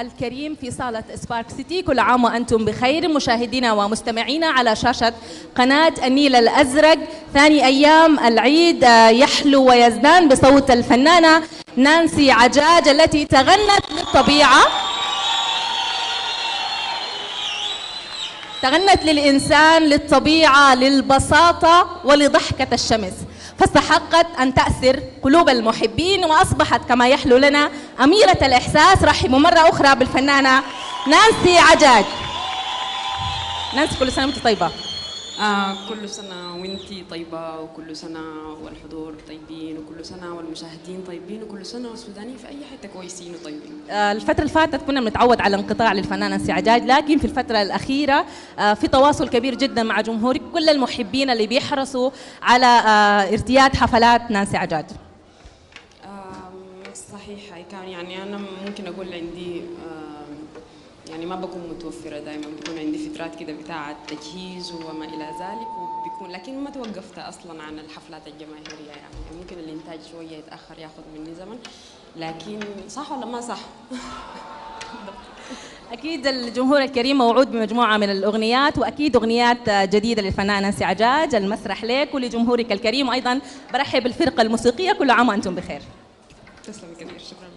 الكريم في صالة سبارك سيتي كل عام وأنتم بخير. مشاهدينا ومستمعينا على شاشة قناة النيل الأزرق. ثاني أيام العيد آه، يحلو ويزدان بصوت الفنانة نانسي عجاج التي تغنت للطبيعة. تغنت للإنسان للطبيعة للبساطة ولضحكة الشمس. فاستحقت أن تأسر قلوب المحبين وأصبحت كما يحلو لنا أميرة الإحساس رحبوا مرة أخرى بالفنانة نانسي عجاج. نانسي كل سنة وأنت طيبة. آه كل سنة وإنتي طيبة وكل سنة والحضور طيبين وكل سنة والمشاهدين طيبين وكل سنة والسودانيين في أي حتة كويسين وطيبين. آه، الفترة اللي فاتت كنا بنتعود على انقطاع للفنانة نانسي عجاج لكن في الفترة الأخيرة آه، في تواصل كبير جدا مع جمهورك كل المحبين اللي بيحرصوا على آه، ارتياد حفلات نانسي عجاج. آم، صحيح كان يعني أنا ممكن أقول عندي آم، يعني ما بكون متوفرة دائما بيكون عندي فترات كده بتاعة تجهيز وما إلى ذلك وبيكون لكن ما توقفت أصلا عن الحفلات الجماهيرية يعني. ممكن الإنتاج شوية يتأخر ياخذ مني زمن لكن صح ولا ما صح؟ أكيد الجمهور الكريم موعود بمجموعة من الأغنيات وأكيد أغنيات جديدة للفنانة نانسي عجاج المسرح لك ولجمهورك الكريم وأيضا برحب بالفرقة الموسيقية كل عام وأنتم بخير. تسلمي كثير شكرا.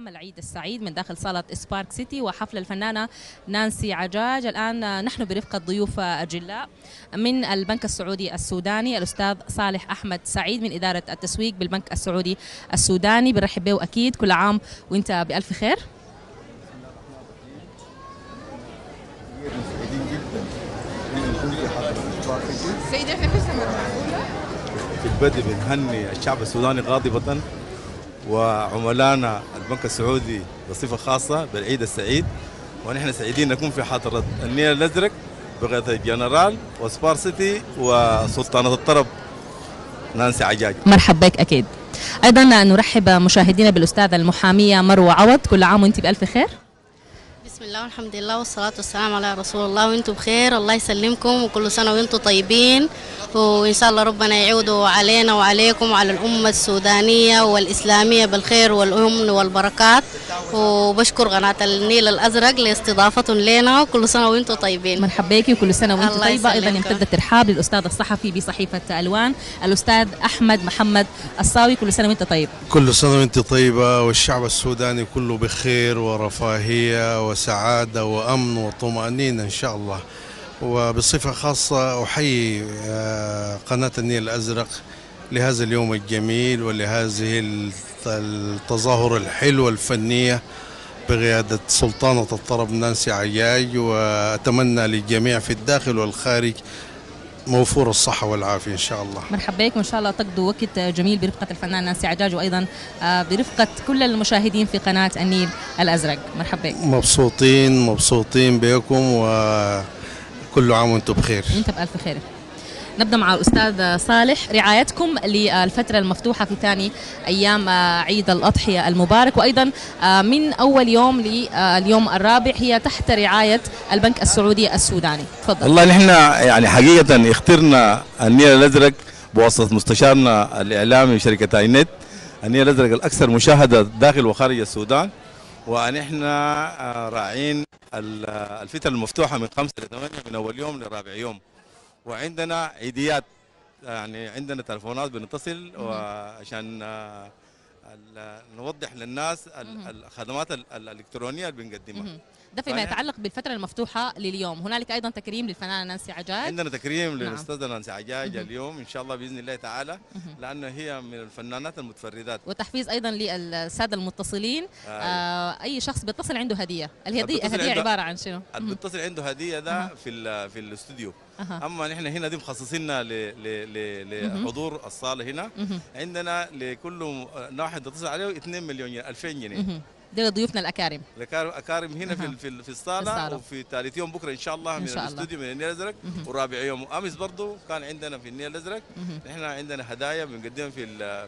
أيام العيد السعيد من داخل صالة سبارك سيتي وحفل الفنانة نانسي عجاج. الآن نحن برفقة ضيوف أجلاء من البنك السعودي السوداني الأستاذ صالح أحمد سعيد من إدارة التسويق بالبنك السعودي السوداني. بنرحب به واكيد كل عام وإنت بألف خير. سيدي إحنا في سمر في البدء بنهني الشعب السوداني غاضبة. وعملانا البنك السعودي بصفة خاصة بالعيد السعيد. ونحن سعيدين نكون في حضرة النيل الأزرق بقيادة الجنرال وسبار سيتي وسلطانة الطرب نانسي عجاج. مرحب بك أكيد. أيضا نرحب مشاهدينا بالأستاذة المحامية مروة عوض. كل عام وأنت بألف خير. بسم الله والحمد لله والصلاة والسلام على رسول الله. وأنتم بخير. الله يسلمكم. وكل سنة وأنتم طيبين. وإن شاء الله ربنا يعودوا علينا وعليكم وعلى الأمة السودانية والإسلامية بالخير والأمن والبركات. وبشكر قناة النيل الأزرق لاستضافتهم لنا. وكل سنة وأنتم طيبين. مرحب بك. وكل سنة وانت الله طيبة. أيضا يسلمك. يمتد الترحاب للأستاذ الصحفي بصحيفة ألوان الأستاذ أحمد محمد الصاوي. كل سنة وانت طيب. كل سنة وانت طيبة والشعب السوداني كله بخير ورفاهية وسعادة وأمن وطمأنينة إن شاء الله. وبصفة خاصة أحيي آه، قناة النيل الأزرق لهذا اليوم الجميل ولهذه الت- التظاهر الحلوة الفنية بقيادة سلطانة الطرب نانسي عياج وأتمنى للجميع في الداخل والخارج موفور الصحة والعافية إن شاء الله. مرحبا بك وان شاء الله تقضوا وقت جميل برفقة الفنان نانسي عجاج وأيضا آه، برفقة كل المشاهدين في قناة النيل الأزرق. مرحبا بك. مبسوطين مبسوطين بكم وكل عام وأنتم بخير. وانت بألف خير. نبدأ مع الأستاذ صالح. رعايتكم للفترة المفتوحة في ثاني أيام عيد الأضحية المبارك. وأيضا آه، من أول يوم لليوم الرابع هي تحت رعاية البنك السعودي السوداني. تفضل. والله نحن يعني حقيقة اخترنا النيل الأزرق بواسطة مستشارنا الإعلامي شركة اي نت النيل الأزرق الأكثر مشاهدة داخل وخارج السودان. ونحن آه، راعين ال- الفترة المفتوحة من خمسة لثمانية من أول يوم لرابع يوم. وعندنا عيديات يعني عندنا تلفونات بنتصل وعشان آه، نوضح للناس ال- الخدمات ال- الإلكترونية اللي بنقدمها. ده فيما يتعلق بالفترة المفتوحة لليوم. هنالك أيضا تكريم للفنانة نانسي عجاج. عندنا تكريم نعم. للأستاذة نانسي عجاج اليوم إن شاء الله بإذن الله تعالى لأنه هي من الفنانات المتفردات. وتحفيز أيضا للسادة المتصلين. آه. آه أي شخص بيتصل عنده هدية. الهديه الهديه عبارة عن شنو؟ بيتصل عنده هدية ده في ال- في الاستوديو. أها. أما نحن هنا دي مخصصيننا لحضور الصالة هنا. عندنا لكل واحد يتصل عليه 2 مليون جنيه 2000 جنيه. دي ضيوفنا الأكارم. لكار- اكارم هنا في في في الصالة. وفي ثالث يوم بكرة إن شاء الله من. الاستوديو من النيل الأزرق ورابع يوم امس برضه كان عندنا في النيل الأزرق. نحن عندنا هدايا بنقدمها في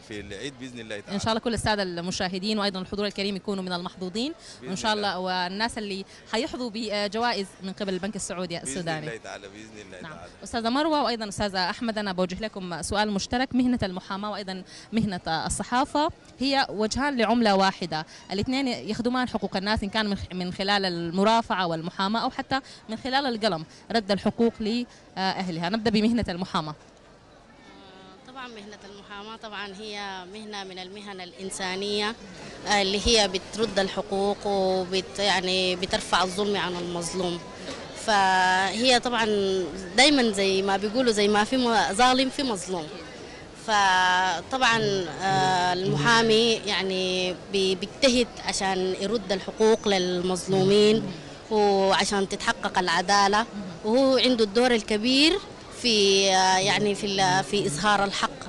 في العيد بإذن الله تعالى. إن شاء الله كل السادة المشاهدين وأيضا الحضور الكريم يكونوا من المحظوظين. وإن شاء الله والناس اللي حيحظوا بجوائز من قبل البنك السعودي بإذن السوداني. الله تعالى بإذن الله نعم. تعالى. أستاذة مروة وأيضا أستاذة أحمد أنا بوجه لكم سؤال مشترك. مهنة المحاماة وأيضا مهنة الصحافة هي وجهان لعملة واحدة. الاثنين يخدمان حقوق الناس إن كان من- خلال المرافعة والمحاماة أو حتى من خلال القلم رد الحقوق لأهلها. نبدأ بمهنة المحاماة. طبعا مهنة المحاماة طبعا هي مهنة من المهن الإنسانية آه، اللي هي بترد الحقوق وبت يعني بترفع الظلم عن المظلوم. فهي طبعا دايما زي ما بيقولوا زي ما في ظالم في مظلوم. فطبعا آه، المحامي يعني بي- بيجتهد عشان يرد الحقوق للمظلومين وعشان تتحقق العدالة. وهو عنده الدور الكبير في آه، يعني في في إظهار الحق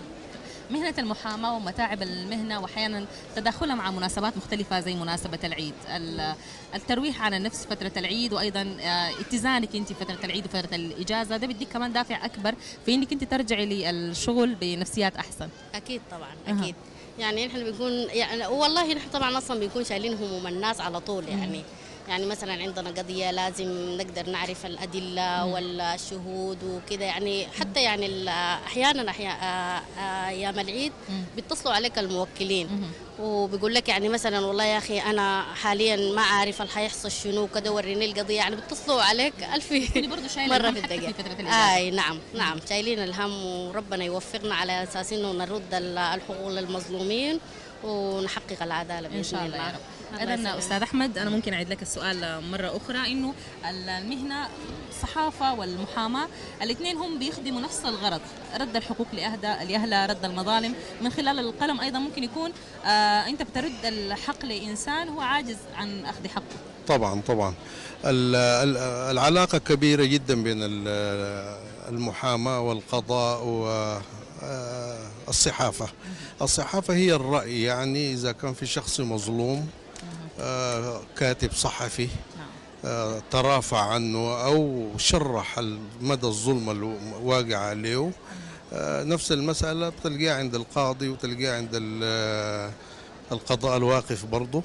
مهنة المحاماة ومتاعب المهنة وأحيانا تداخلها مع مناسبات مختلفة زي مناسبة العيد. ال- الترويح عن النفس فترة العيد وأيضا آه، اتزانك أنت فترة العيد وفترة الإجازة. ده بيديك كمان دافع أكبر في أنك أنت ترجعي للشغل بنفسيات أحسن. أكيد طبعا أها. أكيد. يعني نحن بنكون يعني والله نحن طبعا أصلا بنكون شايلين هموم الناس على طول يعني. يعني مثلا عندنا قضية لازم نقدر نعرف الأدلة والشهود وكده يعني حتى يعني ال- أحيانا أحيا- آه، آه، أيام العيد بيتصلوا عليك الموكلين وبيقول لك يعني مثلا والله يا أخي أنا حاليا ما عارف اللي حيحصل شنو كده وريني القضية. يعني بيتصلوا عليك برضو شايلة مرة في الدقيقة. أي نعم نعم شايلين الهم وربنا يوفقنا على أساس إنه نرد ال- الحقوق للمظلومين ونحقق العدالة بإذن الله يا رب. الله إذا يسلمك. أستاذ أحمد أنا ممكن أعيد لك السؤال مرة أخرى إنه المهنة الصحافة والمحاماة الاثنين هم بيخدموا نفس الغرض رد الحقوق لأهدى لأهلها رد المظالم. من خلال القلم أيضا ممكن يكون آه أنت بترد الحق لإنسان هو عاجز عن أخذ حقه. طبعا طبعا. ال- ال- العلاقة كبيرة جدا بين ال- المحاماة والقضاء والصحافة الصحافة. هي الرأي يعني إذا كان في شخص مظلوم آه، كاتب صحفي آه، ترافع عنه أو شرح مدى الظلم الواقع عليه. آه، نفس المسألة بتلقاها عند القاضي وتلقاها عند ال- القضاء الواقف برضه.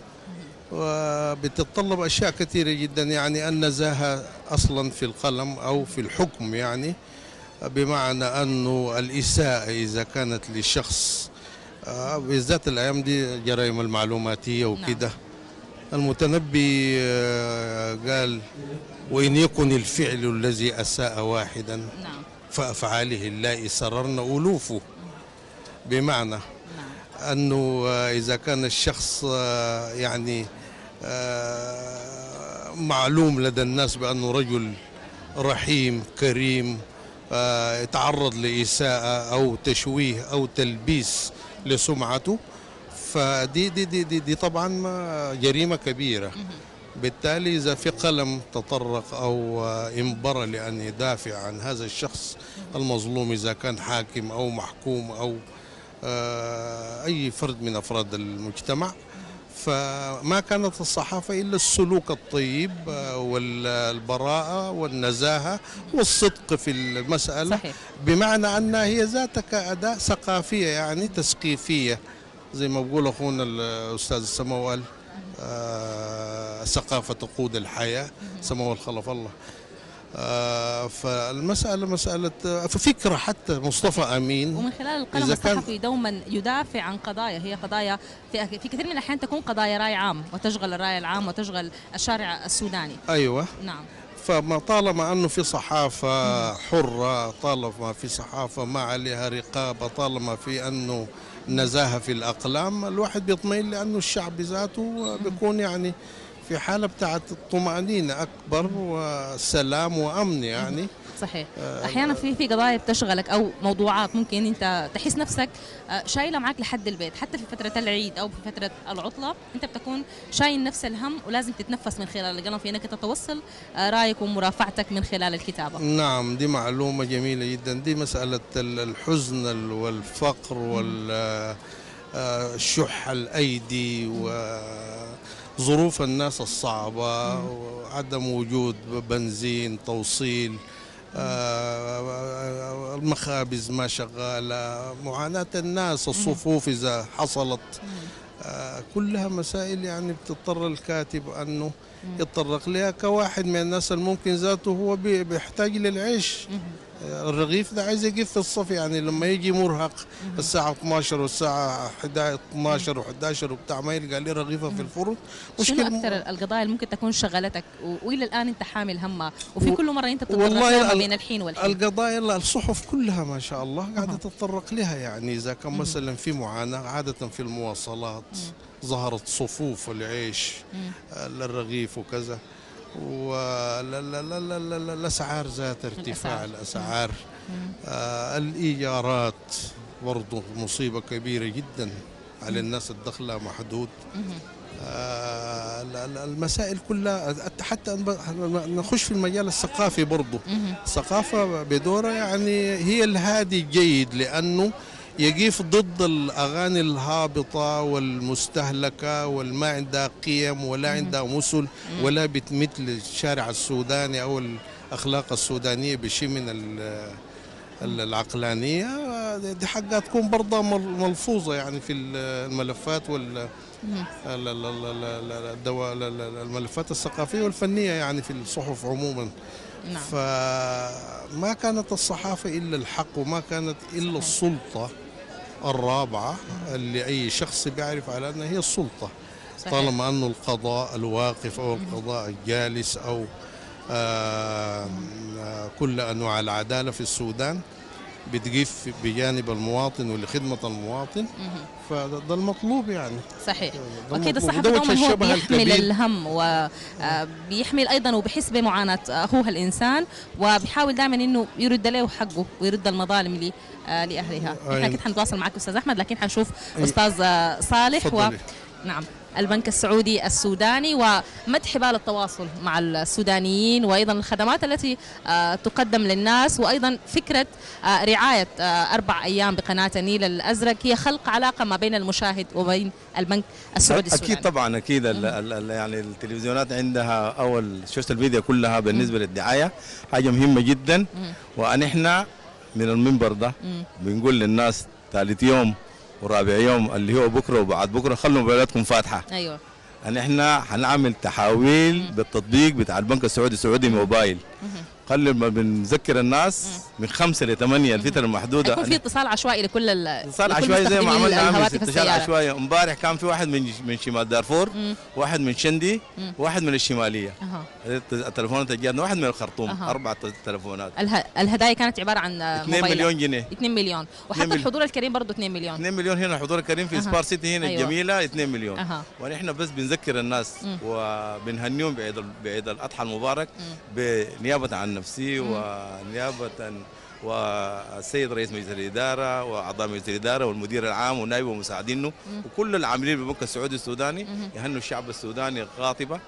وبتتطلب أشياء كثيرة جدا يعني النزاهة أصلا في القلم أو في الحكم يعني بمعنى أنه الإساءة إذا كانت لشخص آه، بالذات الأيام دي جرائم المعلوماتية وكده. المتنبي آه، قال وإن يكن الفعل الذي أساء واحدا نعم. فأفعاله اللائي سررن ألوفه. بمعنى نعم. أنه آه، إذا كان الشخص آه، يعني معلوم لدى الناس بأنه رجل رحيم كريم يتعرض لإساءة أو تشويه أو تلبيس لسمعته فدي دي دي دي, دي طبعا ما جريمة كبيرة. بالتالي إذا في قلم تطرق أو انبرى لأن يدافع عن هذا الشخص المظلوم إذا كان حاكم أو محكوم أو آه، أي فرد من أفراد المجتمع فما كانت الصحافة إلا السلوك الطيب آه، والبراءة والنزاهة والصدق في المسألة. صحيح. بمعنى أنها هي ذاتها كأداة ثقافية يعني تثقيفية. زي ما بقول أخونا الأستاذ سموال آه، ثقافة تقود الحياة. سموال خلف الله. آه، فالمسألة مسألة آه، ففكرة حتى مصطفى أمين ومن خلال القلم الصحفي دوما يدافع عن قضايا هي قضايا في, في كثير من الأحيان تكون قضايا رأي عام وتشغل الرأي العام وتشغل الشارع السوداني. أيوة. نعم. فما طالما أنه في صحافة حرة طالما في صحافة ما عليها رقابة طالما في أنه نزاهة في الأقلام الواحد بيطمئن لأنه الشعب ذاته بيكون يعني في حالة بتاعت الطمأنينة أكبر وسلام وأمن يعني. صحيح. أحيانا في في قضايا بتشغلك أو موضوعات ممكن أنت تحس نفسك آه، شايلة معك لحد البيت. حتى في فترة العيد أو في فترة العطلة أنت بتكون شايل نفس الهم ولازم تتنفس من خلال القلم في إنك أنت توصل آه، رأيك ومرافعتك من خلال الكتابة. نعم دي معلومة جميلة جدا. دي مسألة ال- الحزن ال- والفقر والشح الأيدي وظروف الناس الصعبة وعدم وجود بنزين توصيل آه، المخابز ما شغالة معاناة الناس الصفوف إذا حصلت. آه، كلها مسائل يعني بتضطر الكاتب أنه يتطرق لها. كواحد من الناس الممكن ذاته هو بي- بيحتاج للعيش. آه، الرغيف ده عايز يقف في الصف يعني لما يجي مرهق الساعة 12 والساعة 11 12 و11 وبتاع ما يلقى لي رغيفة في الفرن؟ شنو أكثر القضايا اللي ممكن تكون شغلتك؟ وإلى الآن أنت حامل همها وفي كل مرة أنت بتتطرق بين الحين والحين. القضايا الصحف كلها ما شاء الله قاعدة تتطرق لها يعني إذا كان مثلا في معاناة عادة في المواصلات ظهرت صفوف العيش للرغيف وكذا. والأسعار ذات ارتفاع الأسعار. الأسعار آه، الإيجارات برضو مصيبة كبيرة جدا على الناس الدخلة محدود. آه، ال- ال- المسائل كلها حتى نخش في المجال الثقافي برضو. الثقافة بدورها يعني هي الهادي الجيد لأنه يقف ضد الأغاني الهابطة والمستهلكة والما عندها قيم ولا عندها مسل ولا بتمثل الشارع السوداني أو الأخلاق السودانية بشيء من ال- ال- العقلانية. دي حقها تكون برضه مل- ملفوظة يعني في الملفات وال الملفات الثقافية والفنية يعني في الصحف عموما. نعم. فما كانت الصحافة إلا الحق وما كانت إلا السلطة. الرابعة اللي أي شخص بيعرف على أنها هي السلطة صحيح. طالما أنه القضاء الواقف أو القضاء الجالس أو آه، آه، كل أنواع العدالة في السودان بتقف بجانب المواطن ولخدمة المواطن فده ده المطلوب يعني صحيح واكيد المطلوب. الصحفي دوما هو بيحمل الكبير. الهم وبيحمل أيضا وبيحس بمعاناة أخوه الإنسان وبيحاول دائما إنه يرد له حقه ويرد المظالم اللي آه، لأهلها إحنا. أكيد حنتواصل معك أستاذ أحمد لكن حنشوف أستاذ آه، صالح و. نعم البنك السعودي السوداني ومد حبال التواصل مع السودانيين وأيضا الخدمات التي آه، تقدم للناس وأيضا فكرة آه، رعاية آه، أربع أيام بقناة النيل الأزرق هي خلق علاقة ما بين المشاهد وبين البنك السعودي السوداني. أكيد طبعا أكيد ال ال ال يعني التلفزيونات عندها أو ال social media كلها بالنسبة للدعاية حاجة مهمة جدا. وأن إحنا من المنبر ده بنقول للناس ثالث يوم ورابع يوم اللي هو بكرة وبعد بكرة خلوا موبايلاتكم فاتحة. أيوه. ان إحنا حنعمل تحاويل بالتطبيق بتاع البنك السعودي السعودي موبايل. خلي ما بنذكر الناس من خمسة لثمانية الفترة المحدودة حيكون في اتصال عشوائي لكل ال- اتصال عشوائي زي ما عملنا عامل استشارة السيارة. عشوائي امبارح كان في واحد من من شمال دارفور واحد من شندي واحد من الشمالية أها. التليفونات اللي جاتنا واحد من الخرطوم أها. أربع تليفونات اله... الهدايا كانت عبارة عن آه، 2 موبايلات. مليون جنيه 2 مليون وحتى مليون. الحضور الكريم برضه 2 مليون 2 مليون هنا الحضور الكريم في. سبار سيتي هنا أيوة. الجميلة 2 مليون. ونحن بس بنذكر الناس وبنهنيهم بعيد بعيد الأضحى المبارك بنيابة عن نفسي ونيابة والسيد رئيس مجلس الإدارة وأعضاء مجلس الإدارة والمدير العام والنائب ومساعدينه وكل العاملين بالبنك السعودي السوداني. يهنوا الشعب السوداني قاطبة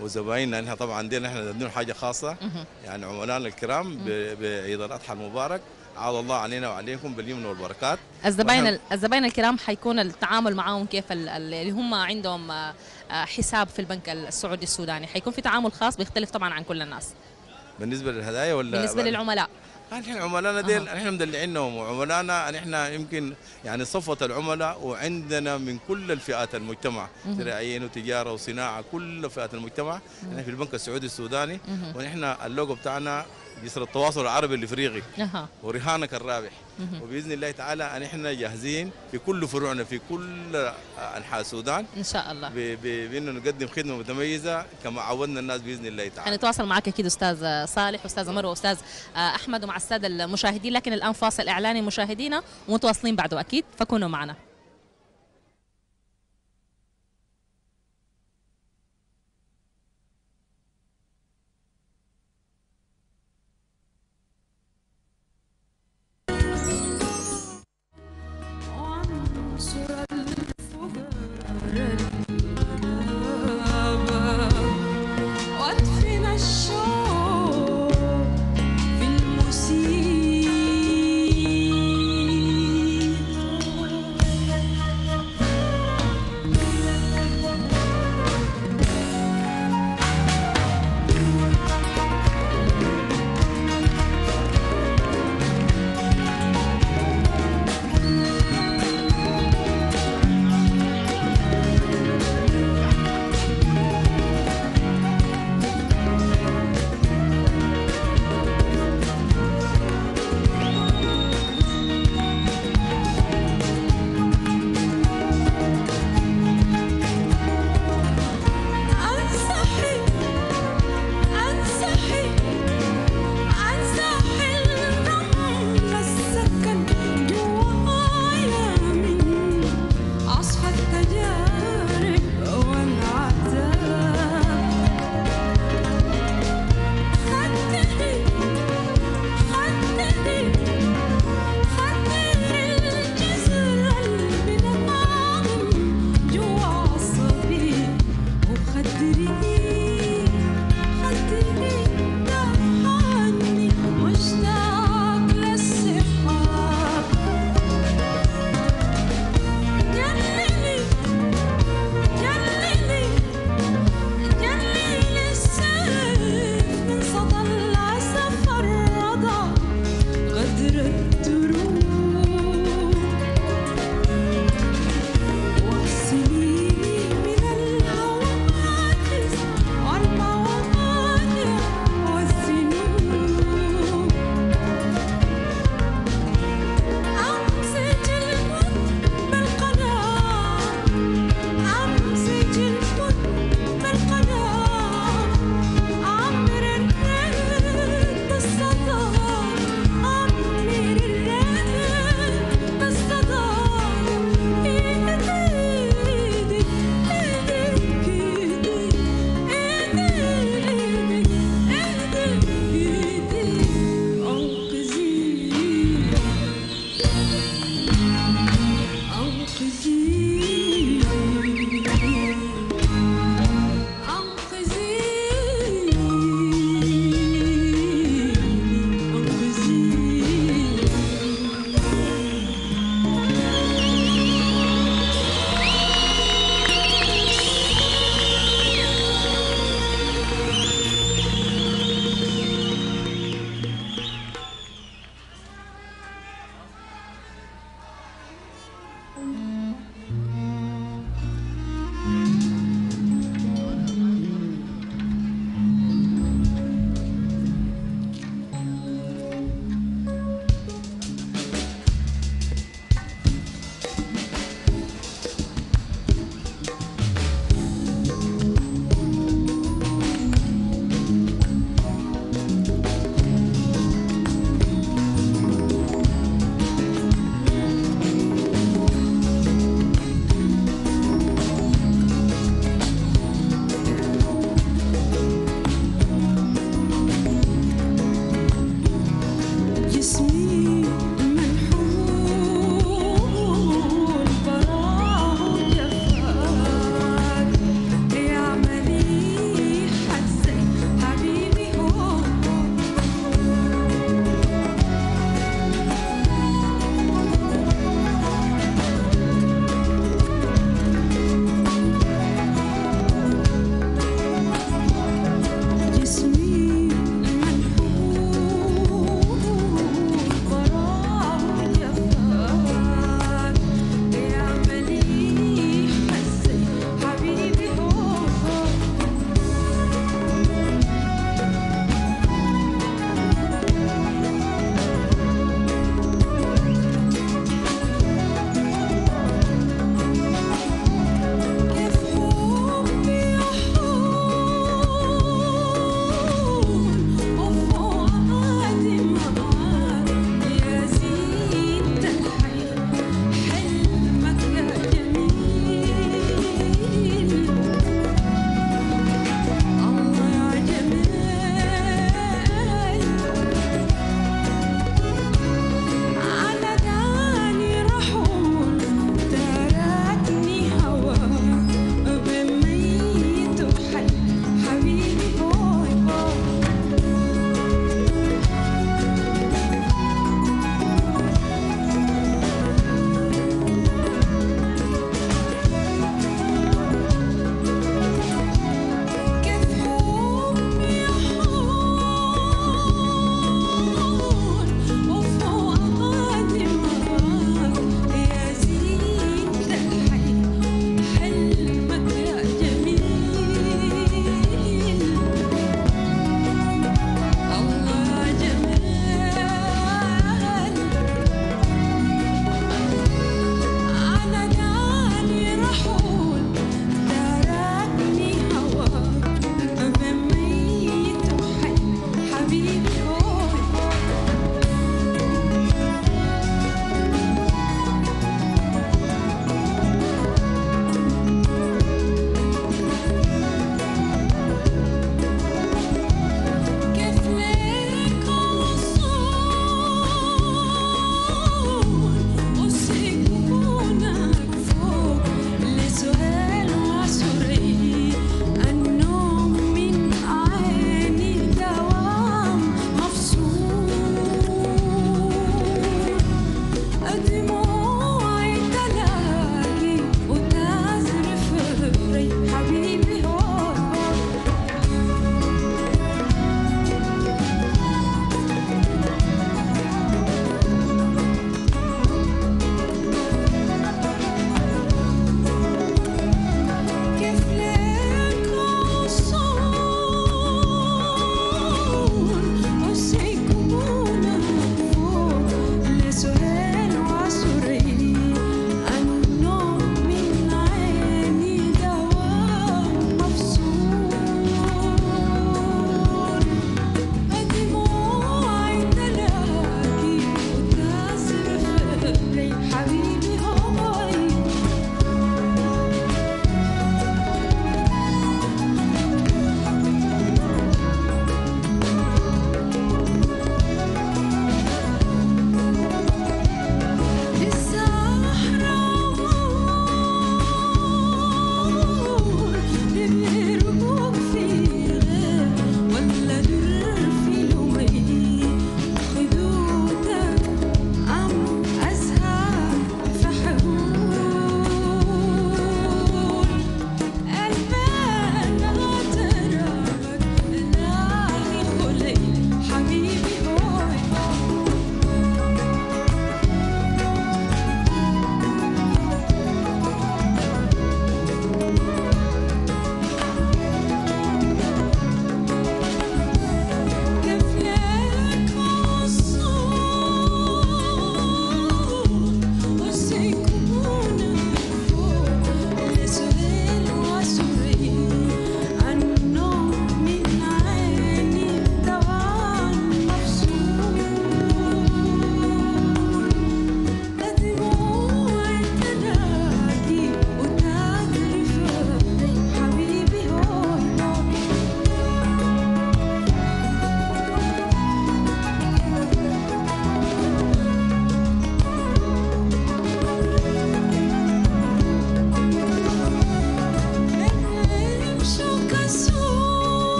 وزبايننا نحن طبعا دينا نحن نديهم حاجة خاصة. يعني عملائنا الكرام بعيد الأضحى المبارك. عاد الله علينا وعليكم باليمن والبركات. الزباين الزباين الكرام حيكون التعامل معاهم كيف ال- ال- اللي هم عندهم آه، حساب في البنك السعودي السوداني. حيكون في تعامل خاص بيختلف طبعا عن كل الناس. بالنسبة للهدايا ولا بالنسبة للعملاء. نحن عملائنا ديل؟ نحن مدلعينهم وعملائنا نحن يمكن يعني صفوة العملاء وعندنا من كل الفئات المجتمع. زراعيين وتجارة وصناعة كل فئات المجتمع. نحن في البنك السعودي السوداني. ونحن اللوجو بتاعنا جسر التواصل العربي الافريقي أها. ورهانك الرابح. وبإذن الله تعالى أن إحنا جاهزين في كل فروعنا في كل أنحاء السودان. إن شاء الله. ب- ب- بإنه نقدم خدمة متميزة كما عودنا الناس بإذن الله تعالى. حنتواصل معك أكيد أستاذ صالح واستاذ مروه وأستاذ أحمد ومع السادة المشاهدين. لكن الآن فاصل إعلاني مشاهدينا ومتواصلين بعده أكيد فكونوا معنا.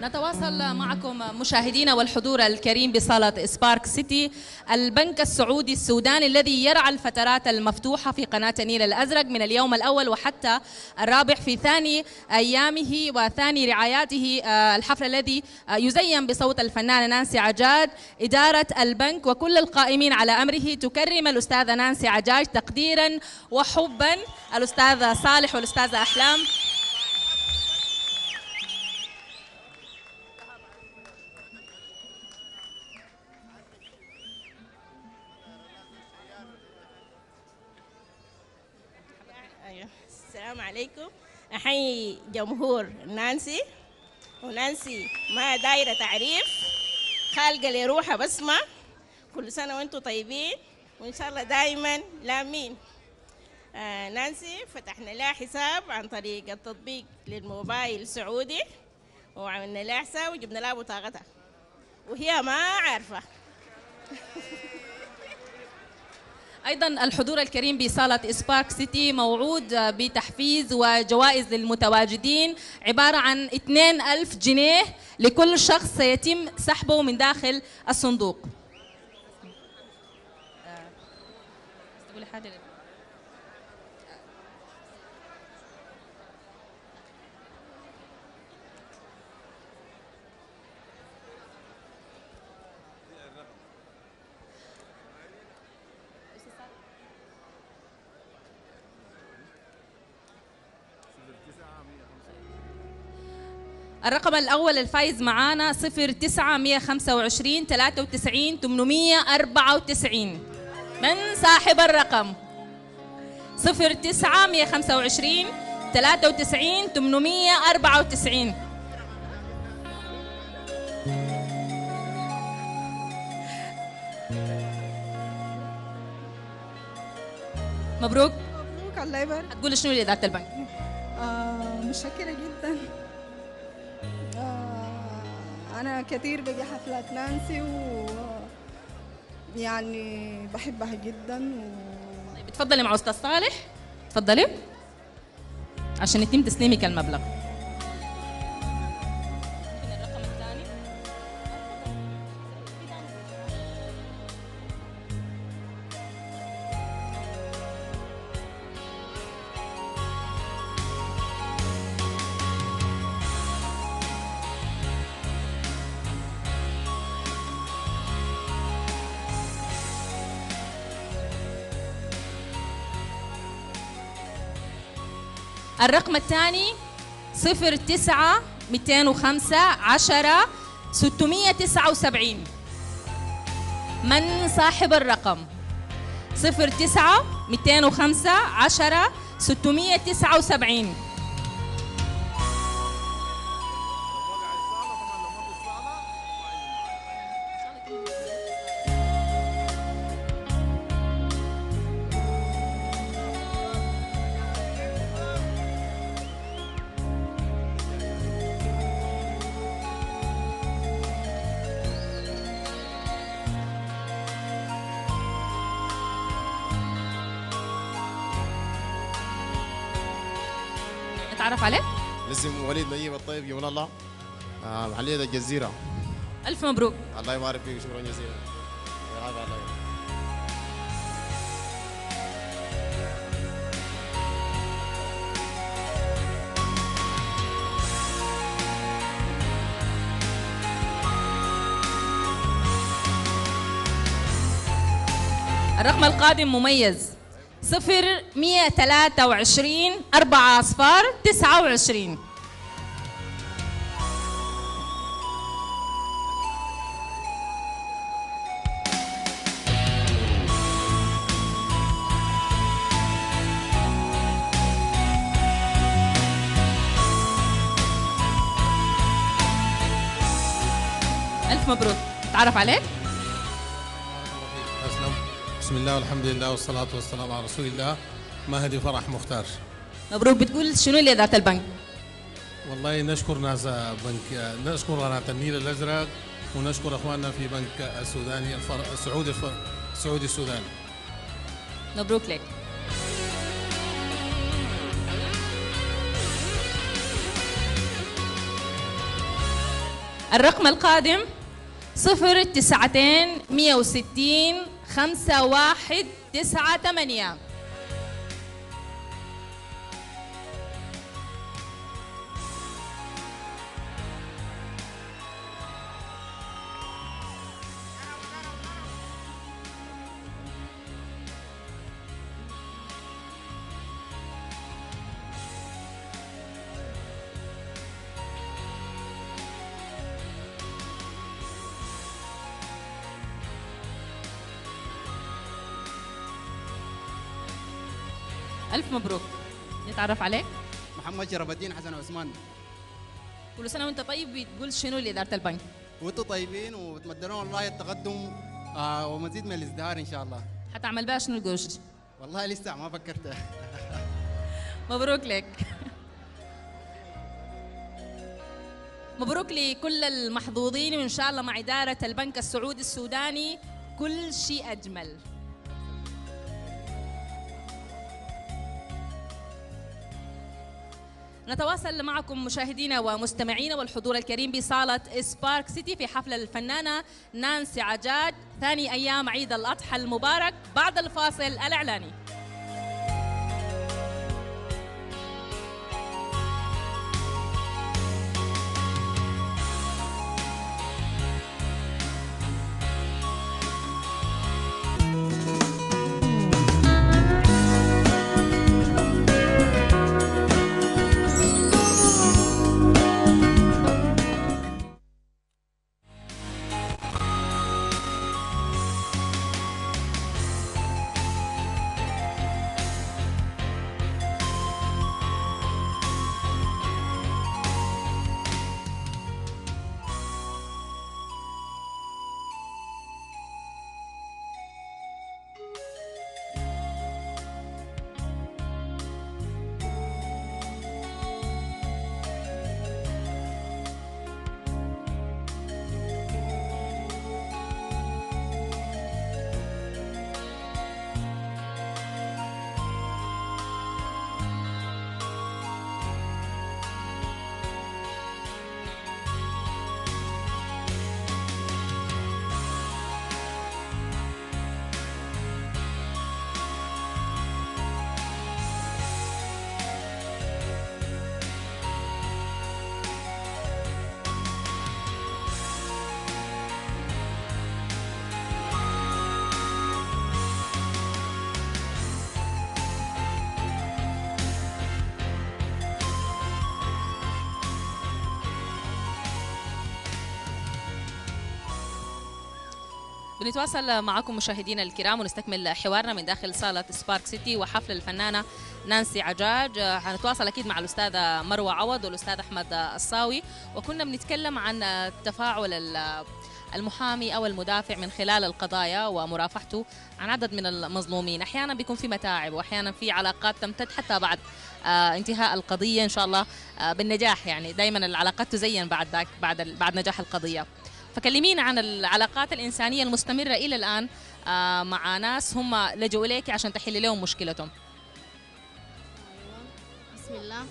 نتواصل معكم مشاهدينا والحضور الكريم بصالة سبارك سيتي البنك السعودي السوداني الذي يرعى الفترات المفتوحة في قناة النيل الأزرق من اليوم الأول وحتى الرابع في ثاني أيامه وثاني رعاياته. آه، الحفل الذي آه، يزين بصوت الفنانة نانسي عجاج إدارة البنك وكل القائمين على أمره. تكرم الأستاذة نانسي عجاج تقديرا وحبا. الأستاذ صالح والأستاذة أحلام. عليكم. أحيي جمهور نانسي. ونانسي ما دايرة تعريف. خالقة لروحها بسمة. كل سنة وأنتم طيبين. وإن شاء الله دائما لامين. آه نانسي فتحنا لها حساب عن طريق التطبيق للموبايل السعودي. وعملنا لها حساب وجبنا لها بطاقتها وهي ما عارفة. أيضا الحضور الكريم بصالة سبارك سيتي موعود بتحفيز وجوائز للمتواجدين عبارة عن 2000 جنيه لكل شخص سيتم سحبه من داخل الصندوق. الرقم الأول الفايز معانا 0925 93 894 من صاحب الرقم؟ 0925 93 894 مبروك. مبروك الله يبارك. هتقول شنو لإدارة البنك؟ آه متشكرة جدا. أنا كثير بجي حفلات نانسي و يعني بحبها جدا و... بتفضلي مع أستاذ صالح. تفضلي عشان يتم تسليمك المبلغ الرقم الثاني صفر تسعة 205 10 679 من صاحب الرقم؟ 09 205 10 679 نتعرف عليه؟ اسم وليد نجيب الطيب يمن الله. آه محلية الجزيرة. ألف مبروك. الله يبارك فيك شكرا جزيلا. الرقم القادم مميز. صفر مية ثلاثة وعشرين أربعة أصفار تسعة وعشرين. ألف مبروك. تعرف عليك؟ بسم الله والحمد لله والصلاة والسلام على رسول الله. مهدي فرح مختار. مبروك. بتقول شنو لإدارة البنك؟ والله نشكر ناس بنك نشكر قناة النيل الأزرق ونشكر أخواننا في بنك السوداني الفر... السعودي الفر... السعودي السوداني. مبروك لك. الرقم القادم صفر تسعتين مية وستين خمسة واحد تسعة ثمانية. نتعرف عليك. محمد شرف الدين حسن عثمان. كل سنة وأنت طيب بتقول شنو لإدارة البنك؟ وأنتم طيبين وتمدرون والله التقدم آه ومزيد من الازدهار إن شاء الله. حتعمل بها شنو القوش والله لسه ما فكرت. مبروك لك. مبروك لكل المحظوظين وإن شاء الله مع إدارة البنك السعودي السوداني كل شيء أجمل. نتواصل معكم مشاهدينا ومستمعينا والحضور الكريم بصالة سبارك سيتي في حفل الفنانة نانسي عجاج. ثاني أيام عيد الأضحى المبارك. بعد الفاصل الإعلاني. بنتواصل معكم مشاهدينا الكرام ونستكمل حوارنا من داخل صالة سبارك سيتي وحفل الفنانة نانسي عجاج. هنتواصل أكيد مع الأستاذة مروة عوض والأستاذ أحمد الصاوي. وكنا بنتكلم عن تفاعل ال- المحامي أو المدافع من خلال القضايا ومرافحته عن عدد من المظلومين. أحيانا بيكون في متاعب وأحيانا في علاقات تمتد حتى بعد آه، انتهاء القضية إن شاء الله آه، بالنجاح يعني. دائما العلاقات تزين بعد بعد بعد نجاح القضية. فكلمينا عن العلاقات الإنسانية المستمرة إلى الآن آه، مع ناس هم لجوا إليك عشان تحلي لهم مشكلتهم. بسم الله.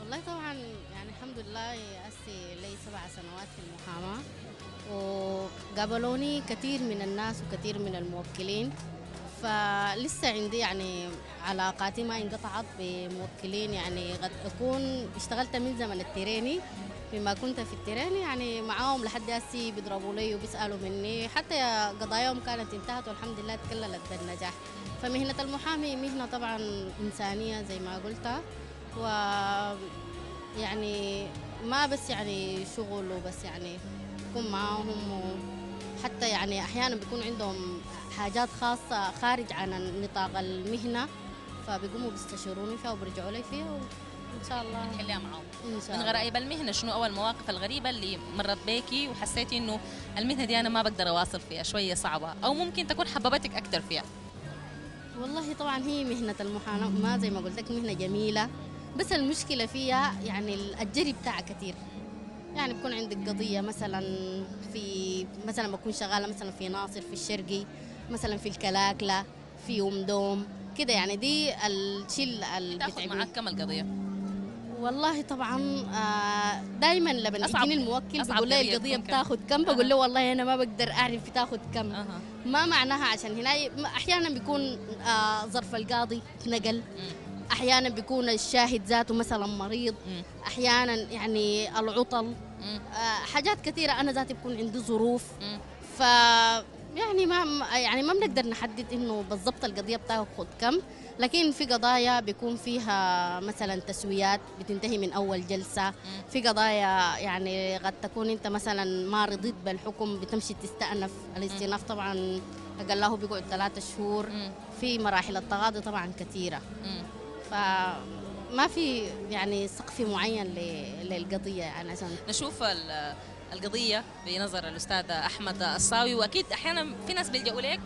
والله طبعا يعني الحمد لله أسي لي سبع سنوات في المحاماة وقابلوني كثير من الناس وكثير من الموكلين. فلسه عندي يعني علاقاتي ما انقطعت بموكلين يعني قد أكون اشتغلت من زمن التريني. بما كنت في التريني يعني معاهم لحد هسي بيضربوا لي وبيسألوا مني. حتى قضاياهم كانت انتهت والحمد لله تكللت بالنجاح. فمهنة المحامي مهنة طبعا إنسانية زي ما قلت و يعني ما بس يعني شغل وبس يعني بكون معاهم وحتى يعني أحيانا بيكون عندهم حاجات خاصة خارج عن نطاق المهنة فبيقوموا بيستشيروني فيها وبيرجعوا لي فيها وإن شاء الله. نحلها معاهم. إن شاء من الله. غرائب المهنة شنو أول المواقف الغريبة اللي مرت بيكي وحسيتي إنه المهنة دي أنا ما بقدر أواصل فيها شوية صعبة أو ممكن تكون حببتك أكثر فيها؟ والله طبعا هي مهنة المحاماة ما زي ما قلت لك مهنة جميلة بس المشكلة فيها يعني الجري بتاعها كثير. يعني بكون عندك قضية مثلا في مثلا بكون شغالة مثلا في ناصر في الشرقي مثلا في الكلاكلة في أم دوم كده يعني دي الشيء اللي بتعبني. معك كم القضية؟ والله طبعا دائما لما يجيني الموكل بيقول لي القضية تكون كم؟ بتاخد كم؟ بقول له والله أنا ما بقدر أعرف بتاخد كم. ما معناها عشان هنا أحيانا بيكون آه، ظرف القاضي اتنقل أحيانا بيكون الشاهد ذاته مثلا مريض. أحيانا يعني العطل. آه، حاجات كثيرة أنا ذاتي بكون عندي ظروف. ف يعني ما يعني ما بنقدر نحدد إنه بالضبط القضية بتاخد كم لكن في قضايا بيكون فيها مثلا تسويات بتنتهي من أول جلسة. في قضايا يعني قد تكون أنت مثلا ما رضيت بالحكم بتمشي تستأنف. الاستئناف طبعا اقله بيقعد ثلاثة شهور. في مراحل التغاضي طبعا كثيرة. فما في يعني سقف معين للقضية. يعني عشان نشوف ال- القضية بنظر الأستاذ أحمد الصاوي وأكيد أحيانا في ناس بيلجأوا لك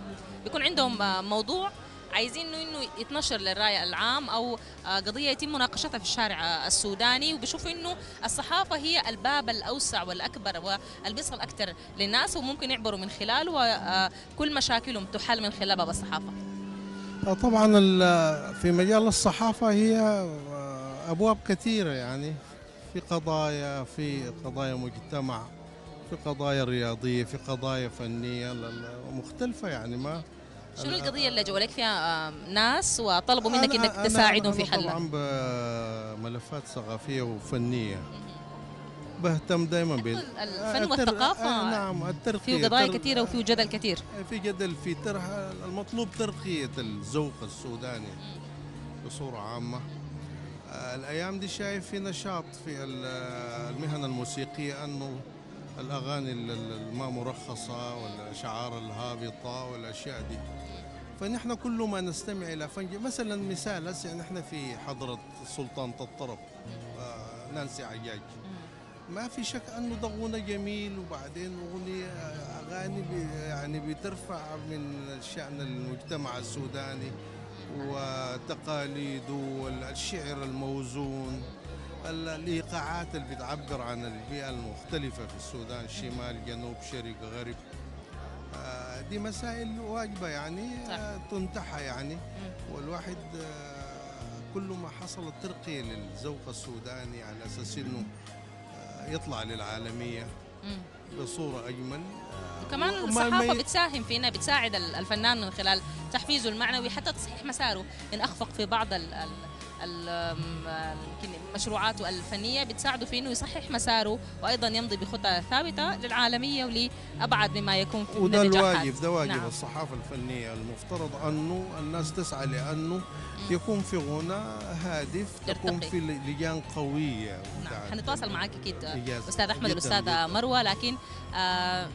بيكون عندهم آه، موضوع عايزين انه إنه يتنشر للرأي العام أو آه، قضية يتم مناقشتها في الشارع آه، السوداني وبيشوفوا إنه الصحافة هي الباب الأوسع والأكبر واللي بيصل أكثر للناس وممكن يعبروا من خلاله وكل مشاكلهم تحل من خلال باب الصحافة. آه، طبعا في مجال الصحافة هي آه، أبواب كثيرة يعني في قضايا في قضايا مجتمع في قضايا رياضية في قضايا ل- مختلفة يعني ما شنو القضية اللي جوا لك فيها ناس وطلبوا منك إنك تساعدهم في حلها؟ طبعا بملفات ثقافية وفنية. بهتم دائما بال الفن والثقافة نعم الترقية فيه قضايا تر- كثيرة وفيه جدل كثير. في جدل في ترح المطلوب ترقية الذوق السوداني بصورة عامة. آه، الأيام دي شايف في نشاط في ال- المهن الموسيقية أنه الأغاني ال- ال- الما مرخصة والأشعار الهابطة والأشياء دي. فنحن كل ما نستمع إلى فن مثلا مثال هسه نحن في حضرة سلطانة الطرب آه، نانسي عجاج. ما في شك أنه غنى جميل وبعدين أغنية أغاني بي- يعني بترفع من شأن المجتمع السوداني وتقاليده والشعر الموزون. ال- الايقاعات اللي بتعبر عن البيئة المختلفة في السودان شمال جنوب شرق غرب. آه، دي مسائل واجبة يعني آه، تنتحى يعني. والواحد آه، كل ما حصلت ترقيه للذوق السوداني على أساس إنه آه، يطلع للعالمية مم. بصورة أجمل وكمان ما- بتساهم في انها بتساعد ال- الفنان من خلال تحفيزه المعنوي حتى تصحيح مساره. إن أخفق في بعض ال مشروعاته الفنية بتساعده في إنه يصحح مساره وأيضا يمضي بخطى ثابتة للعالمية ولأبعد مما يكون في وده. الواجب ده واجب نعم. الصحافة الفنية المفترض أنه الناس تسعى لأنه يكون في غنى هادف تكون. في لجان قوية نعم حنتواصل معك أكيد. أستاذ أحمد الاستاذه. مروة لكن آه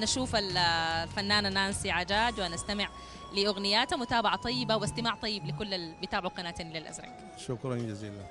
نشوف ال- الفنانة نانسي عجاج ونستمع لاغنياتها متابعة طيبة واستماع طيب لكل اللي بيتابعوا قناه النيل الازرق شكرا جزيلا.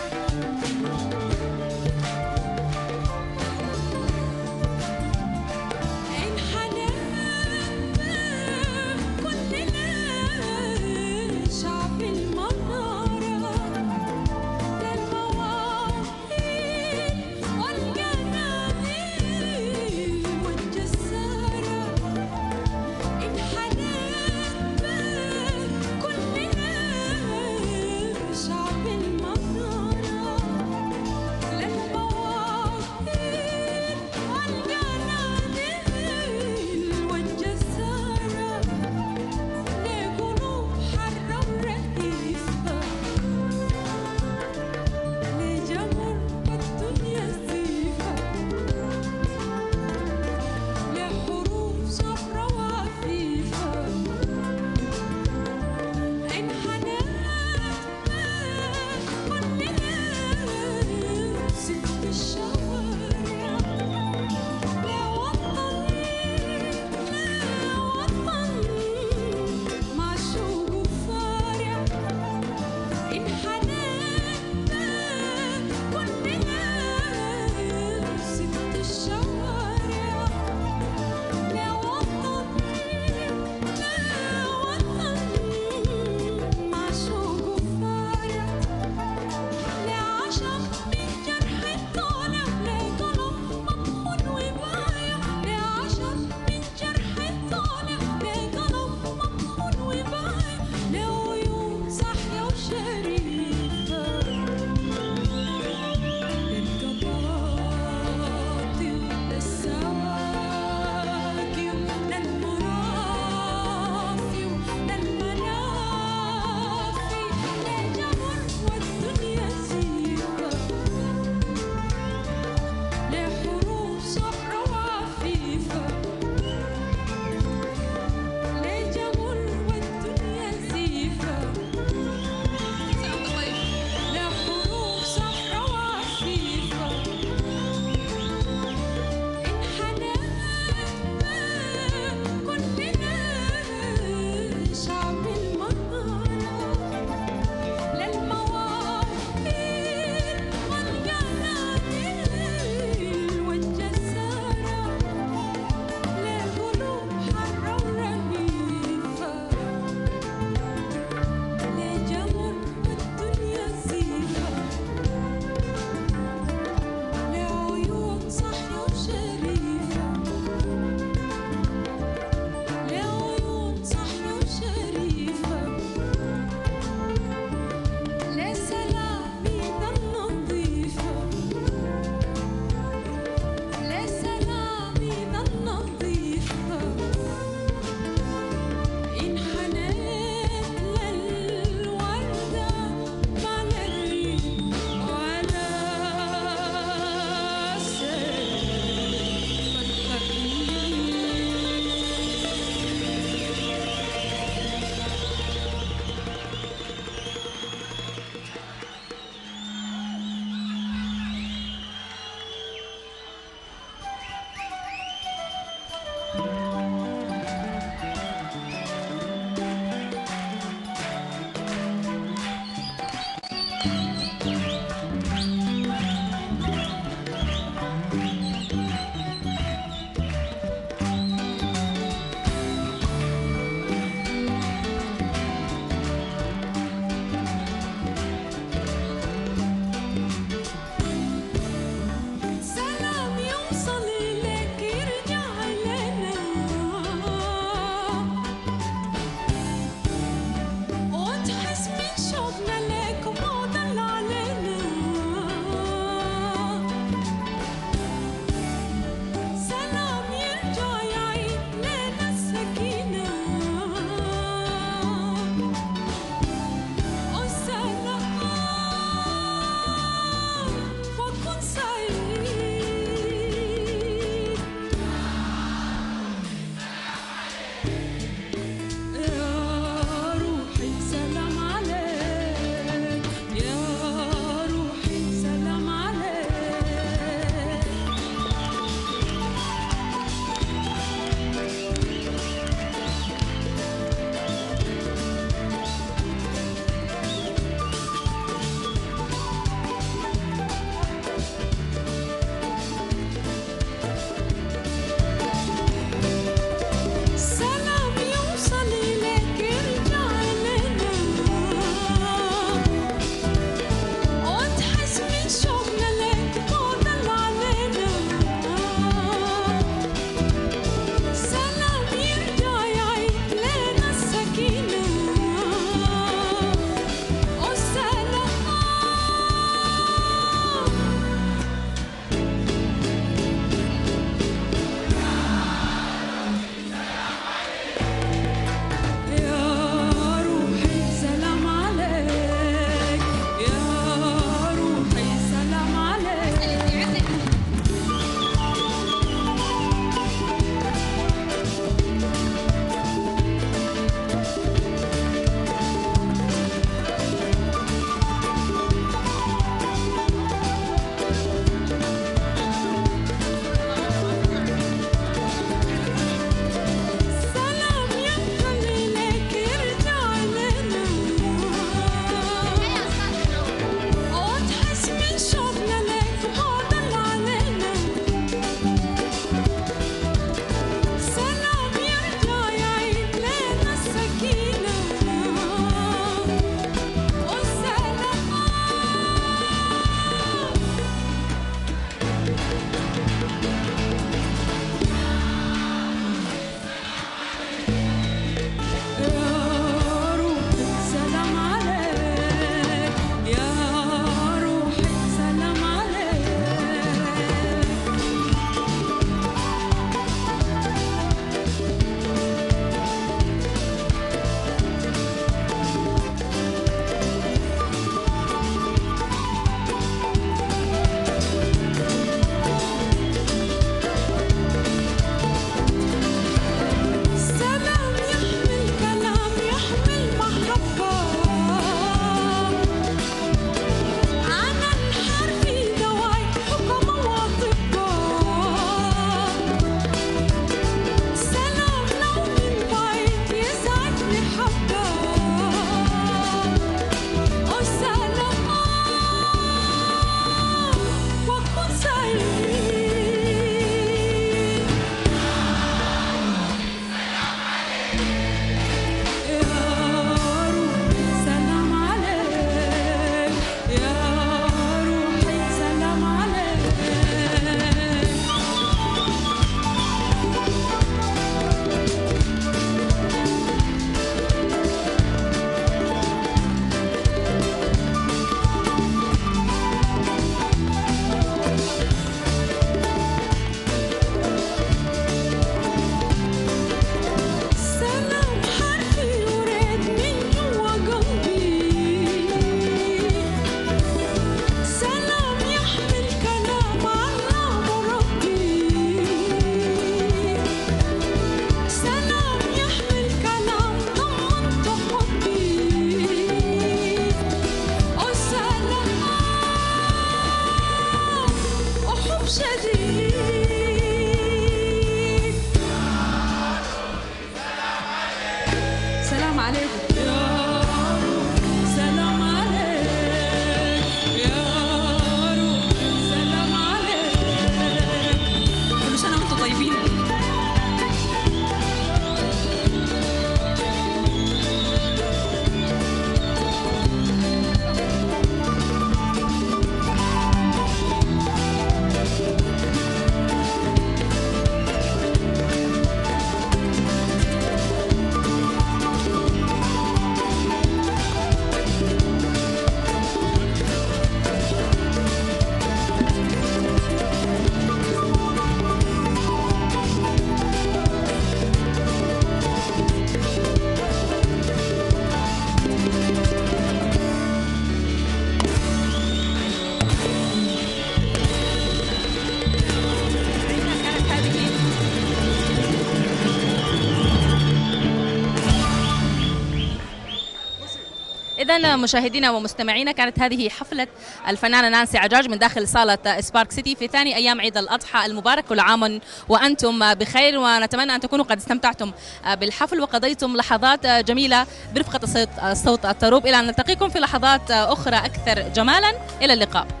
إذا مشاهدينا ومستمعينا كانت هذه حفلة الفنانة نانسي عجاج من داخل صالة سبارك سيتي في ثاني أيام عيد الأضحى المبارك. كل عام وأنتم بخير ونتمنى أن تكونوا قد استمتعتم بالحفل. وقضيتم لحظات جميلة برفقة الصوت, الصوت الطروب إلى أن نلتقيكم في لحظات أخرى أكثر جمالا. إلى اللقاء.